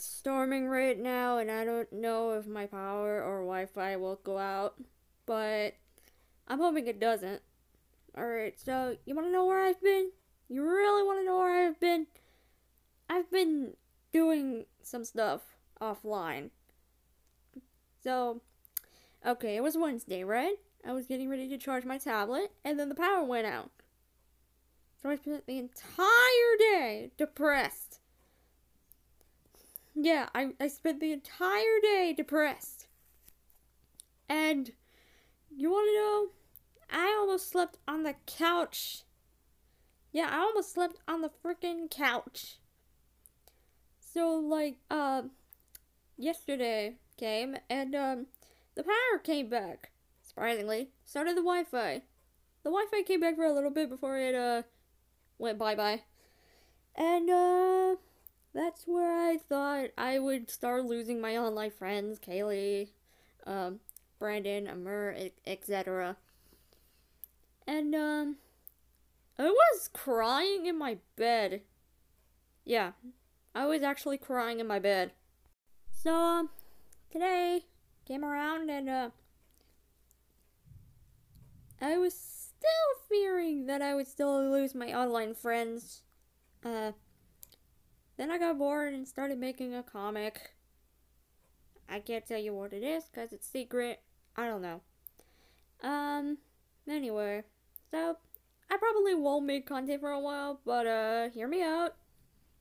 it's storming right now, and I don't know if my power or Wi Fi will go out, but I'm hoping it doesn't. Alright, so you want to know where I've been? You really want to know where I've been? I've been doing some stuff offline. So, okay, it was Wednesday, right? I was getting ready to charge my tablet, and then the power went out. So I spent the entire day depressed. Yeah, I, I spent the entire day depressed. And you want to know? I almost slept on the couch. Yeah, I almost slept on the freaking couch. So, like, uh, yesterday came and, um, the power came back. Surprisingly. So did the Wi Fi. The Wi Fi came back for a little bit before it, uh, went bye bye. And, uh, that's where I would start losing my online friends, Kaylee, um, Brandon, Amir, etc. And, um, I was crying in my bed. Yeah, I was actually crying in my bed. So, um, today came around and, uh, I was still fearing that I would still lose my online friends. Uh, then I got bored and started making a comic. I can't tell you what it is because it's secret. I don't know. Um, anyway, so I probably won't make content for a while, but uh, hear me out.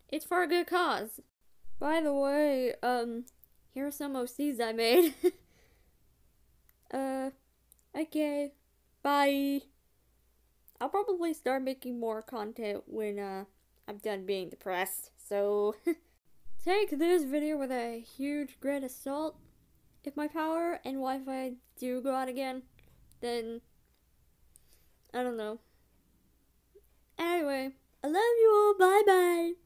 It's for a good cause. By the way, um, here are some OCs I made. uh, okay, bye. I'll probably start making more content when uh, I'm done being depressed. So, take this video with a huge grain of salt. If my power and Wi-Fi do go out again, then I don't know. Anyway, I love you all. Bye bye.